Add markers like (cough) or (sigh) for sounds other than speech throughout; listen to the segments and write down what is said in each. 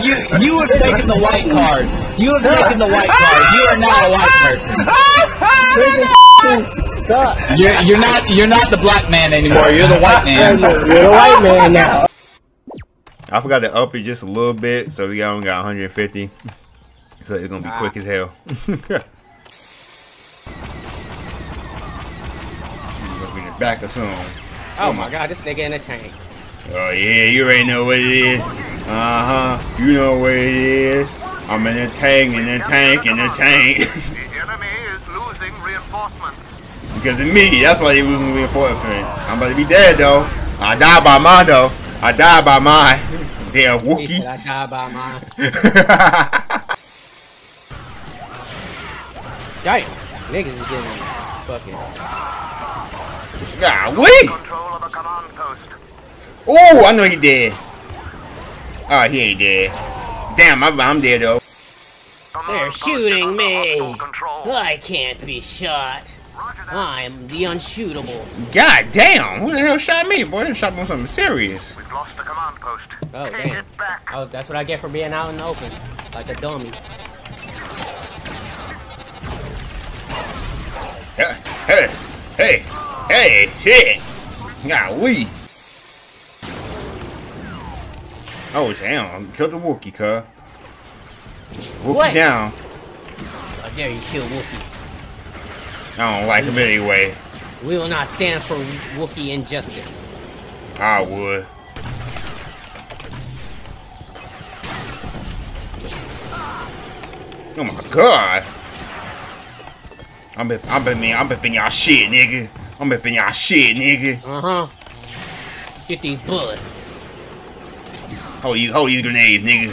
You you have taken the white card. You have taken the white card. You are not a white person. Suck. You're you're not you're not the black man anymore. You're the white man. (laughs) You're the white man now. I forgot to up it just a little bit, so we only got 150. So it's gonna be quick as hell. Gonna be in the back or soon. Oh my god, this nigga in a tank. Oh yeah, you already know what it is. Uh huh. You know where it is. I'm in the tank, in the tank, in the tank. (laughs) The enemy is losing reinforcements. because of me. That's why they losing reinforcement. I'm about to be dead though. I die by mine though. I die by mine. Damn He said Wookie. I died by mine. (laughs) Damn. Niggas is getting fucking. Golly. Control of the command post. Oh, I know he dead. Oh, he ain't dead. Damn, I'm, I'm dead though. Command They're shooting me. I can't be shot. I'm the unshootable. God damn, who the hell shot me? Boy, they shot me with something serious. We've lost the command post. Oh, Take damn. it back. Oh, that's what I get for being out in the open. Like a dummy. Hey, hey, hey, hey, shit. Golly. Oh, damn, killed the Wookie, cuz. Wookie What? down. How dare you kill Wookiees? I don't like him anyway. We will not stand for Wookiee injustice. I would. Oh my god. I'm been, I'm been, I'm bipping y'all shit, nigga. I'm bipping y'all shit, nigga. Uh huh. Get these bullets. Hold these, hold these grenades, nigga.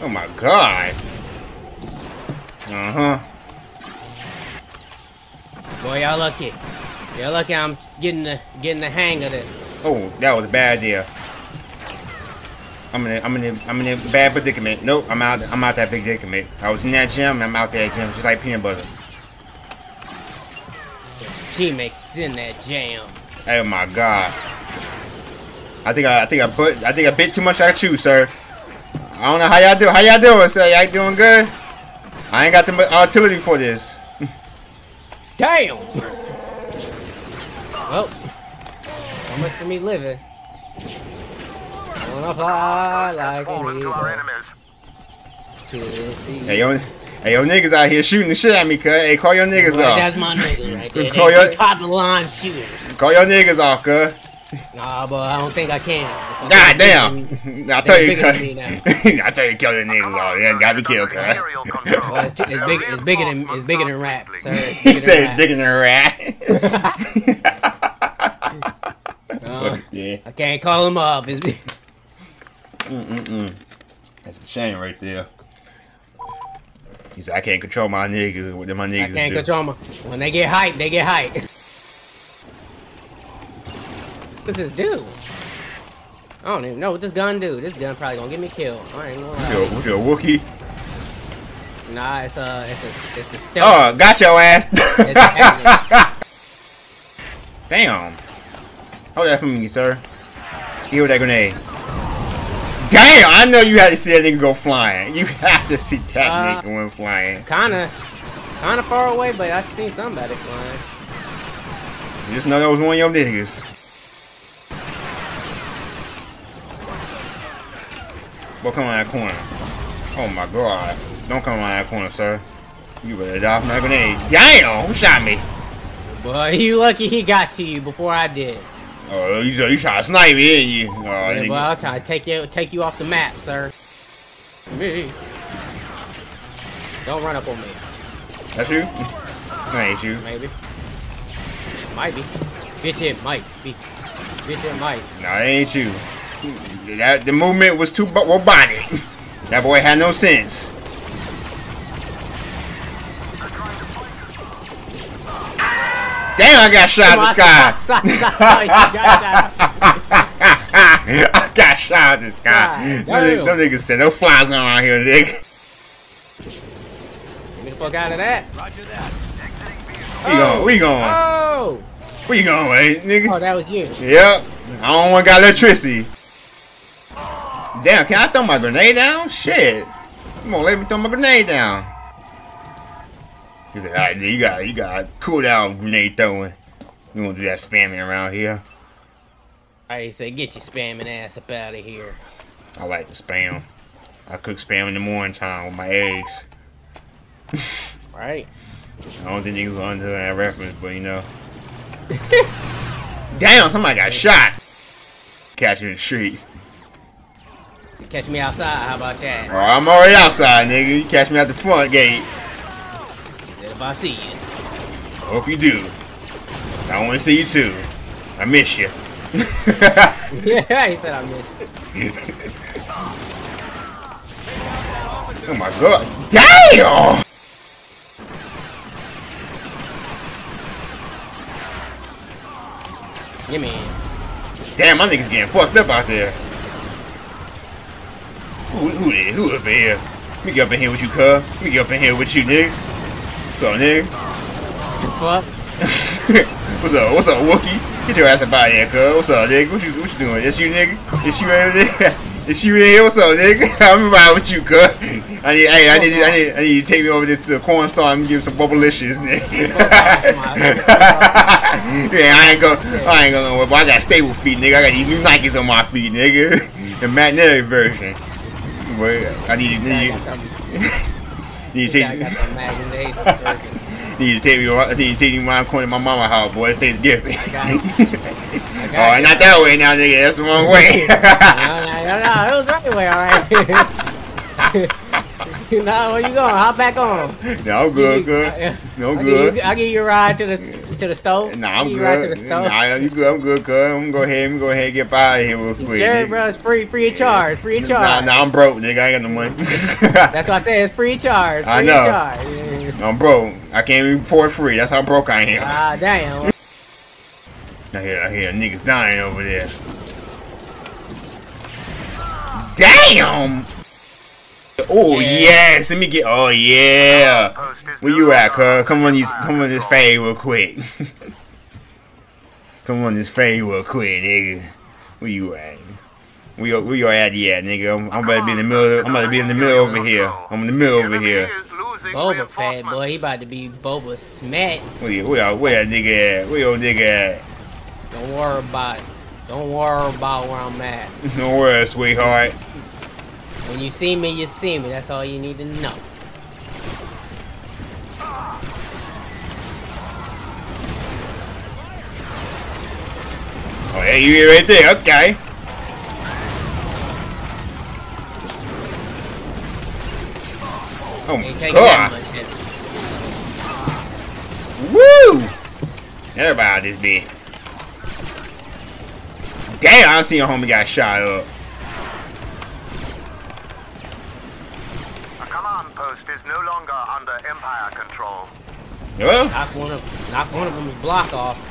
Oh my god. Uh huh. Boy, y'all lucky. Y'all lucky I'm getting the getting the hang of it. Oh, that was a bad idea. I'm in, a, I'm in, a, I'm in a bad predicament. Nope, I'm out. I'm out that big predicament. I was in that gym. and I'm out that gym, just like peanut butter. Teammates in that jam. Oh my god. I think I, I think I put, I think I bit too much at you, sir. I don't know how y'all do. How y'all doing, sir? Y'all doing good? I ain't got the artillery for this. (laughs) Damn! (laughs) well, how much for me living. Wanna fly like an eagle enemies. to the sea. Hey yo, hey yo, niggas out here shooting the shit at me, cuz. Hey, call your niggas Boy, off. that's my nigga right there. (laughs) They, yeah? they top of the line shooters. Call your niggas off, cuz. Nah, but I don't think I can. God damn. I tell you, bigger cuz. than. (laughs) I tell you, kill your niggas off. You ain't gotta be killed, cuz. Aerial. (laughs) Well, it's, too, it's, big, it's bigger than it's bigger than rap, sir. It's He bigger said than bigger than rap. Uh, (laughs) yeah. I can't call him up. It's, Mm-mm-mm. That's a shame right there. He said, I can't control my niggas. What did my I can't do? control them. When they get hyped, they get hyped. What's this do? I don't even know what this gun do. This gun probably gonna get me killed. I ain't gonna lie. you, what you, a Wookie? Nah, it's a, it's a, it's a stealth. Oh, got your ass. (laughs) Damn. Hold that for me, sir. Here with that grenade. Damn, I know you had to see that nigga go flying. You have to see that Uh, nigga went flying. Kinda, kinda far away, but I seen somebody flying. You just know that was one of your niggas. What come on that corner? Oh my god. Don't come on that corner, sir. You better die from that grenade. Damn! Who shot me? Boy, you lucky he got to you before I did. Oh, you, you trying to snipe me, didn't you? Oh, Yeah, nigga. boy, I was trying to take you, take you off the map, sir. Me. Don't run up on me. That's you? That ain't you. Maybe. Might be. Bitch, it might be. Bitch, it might. No, that ain't you. That, the movement was too robotic. (laughs) That boy had no sense. Damn, I got shot out the sky. That. (laughs) I got shot out the sky. God Them, damn. niggas- them niggas said no flies around here, nigga. Get the fuck out of that. roger We going, we going, Oh! we going, eh, nigga? Oh, nigga. that was you. Yep. I don't want got electricity. Damn, can I throw my grenade down? Shit. Come on, let me throw my grenade down. He said, alright, you got you got cool down grenade throwing. You won't do that spamming around here. I say, get your spamming ass up out of here. I like to spam. I cook spam in the morning time with my eggs. Right? I don't think you go into that reference, but you know. (laughs) Damn, somebody got shot. Catch you in the streets. Catch me outside. How about that? Oh, I'm already outside, nigga. You catch me at the front gate. If I see you. I Hope you do. I want to see you too. I miss you. Yeah, (laughs) he said I missed. You. (laughs) Oh my god. Damn! Give me. Damn, my niggas getting fucked up out there. Who, who? Who up in here? Let me get up in here with you, cuz. Let me get up in here with you, nigga. What's up, nigga? Fuck. (laughs) What's up? What's up, Wookie? Get your ass up out of here, cuz. What's up, nigga? What you, what you doing? It's you, nigga? It's you in there? It's (laughs) you in here? What's up, nigga? (laughs) I'm riding with you, cuz. I need, hey, I need, you, I need, I need you to take me over there to the corn store and give some bubblicious, nigga. yeah, I ain't go, I ain't gonna, but I got stable feet, nigga. I got these new Nikes on my feet, nigga. The magnetic version. But I need, you- need, you- need to I take, got the imagination. working. need to take me, need to take me around the corner my mama house, boy. It's Thanksgiving. got it. I got Oh, it. not that way now, nigga. That's the wrong way. No, no, no, no, it was right way, alright. no, where you going? Hop back on. no, I'm good, good. No, I'm good. I'll give you a ride to the to the stove. Nah, I'm you a ride to good. Nah, you good. I'm good, cuz. I'm gonna go ahead and go ahead and get out of here real quick. sure, nigga. bro? It's free, free of charge, free of charge. nah, nah, I'm broke, nigga. I ain't got no money. (laughs) That's what I said. It's free of charge. Free I of know. charge. Yeah. I'm broke. I can't even afford free. That's how broke I am. Ah, damn. I hear, I hear niggas dying over there. Damn! Oh Yeah. yes, let me get. Oh yeah. Where you at, cuz? Come on, these, come on this fade real quick. (laughs) come on this fade real quick, nigga. Where you at? Where you, where you at yet, nigga? I'm, I'm about to be in the middle. I'm about to be in the middle over here. I'm in the middle over here. Boba Fett, boy. He about to be Boba Smack. Where you, where, where that nigga at? Where your nigga at? Don't worry about it. Don't worry about where I'm at. (laughs) Don't worry, sweetheart. When you see me, you see me. That's all you need to know. Oh, yeah, you right there. Okay. Oh my Ain't taking that god. much hit. Woo! Everybody this bitch. Damn, I seen your homie got shot up. A command post is no longer under Empire control. Well, Knock one of knock one of them block off.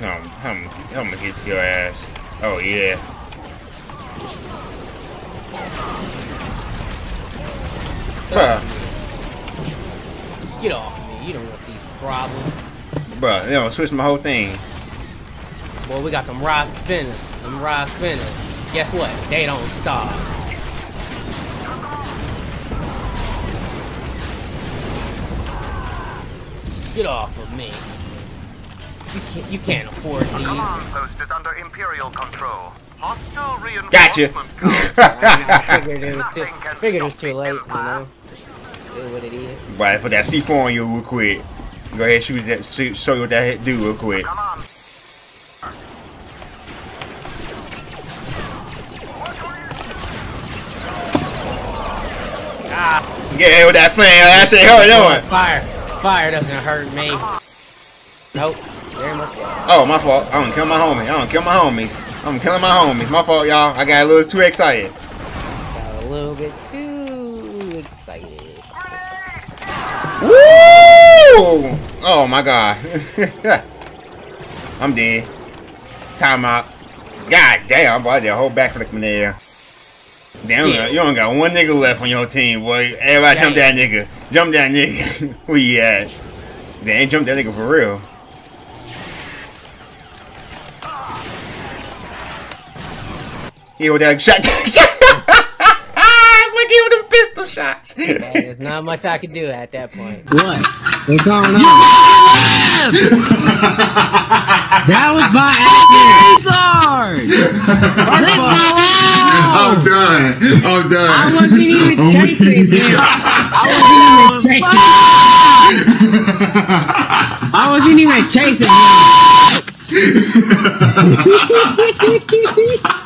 I'm, I'm, I'm gonna get your ass. Oh yeah. Bruh, Get off me. You don't want these problems. bruh, you know, switch my whole thing. Boy, we got them rod spinners. Them rod spinners. Guess what? They don't stop. Get off of me. You can't, you can't afford A these. command post is under Imperial control. Hostile reinforcement. Gotcha. (laughs) I figured it was too, figured it was too late, you know. It is what it is. Right, put that C4 on you real quick. Go ahead, shoot that. Shoot, show you what that hit do real quick. Command. Ah, Get hit with that flame. That shit hurt, don't fire. Fire doesn't hurt me. Nope. Very much. Oh, my fault. I don't kill my homie. I don't kill my homies. I'm killing my homies. My fault, y'all. I got a little too excited. Got a little bit too excited. Woo! Oh my god. (laughs) I'm dead. Time out. God damn, boy, I did a whole backflip in there. Damn, Yeah. you only got one nigga left on your team, boy. Everybody jump that nigga. Jump that nigga. (laughs) Where you at? They ain't jump that nigga for real. He with that shot. Wiki with them pistol shots. There's not much I can do at that point. What? What's going on? (laughs) that was my (laughs) accident. I'm done. I'm done. I wasn't even (laughs) oh chasing weak. him. I wasn't even chasing. I wasn't even chasing him.